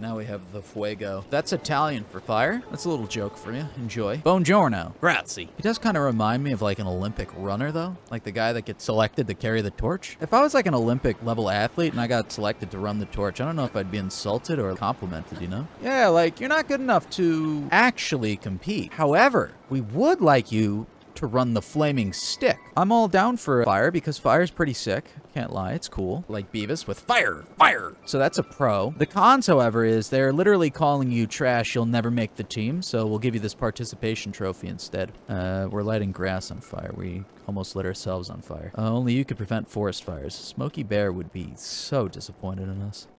Now we have the Fuego. That's Italian for fire. That's a little joke for you. Enjoy. Buongiorno. Grazie. He does kind of remind me of like an Olympic runner, though. Like the guy that gets selected to carry the torch. If I was like an Olympic level athlete and I got selected to run the torch, I don't know if I'd be insulted or complimented, you know? Yeah, like you're not good enough to actually compete. However, we would like you to run the flaming stick. I'm all down for fire because fire's pretty sick. Can't lie, it's cool. Like Beavis with fire, fire. So that's a pro. The cons, however, is they're literally calling you trash. You'll never make the team. So we'll give you this participation trophy instead. Uh, we're lighting grass on fire. We almost lit ourselves on fire. Uh, only you could prevent forest fires. Smokey Bear would be so disappointed in us.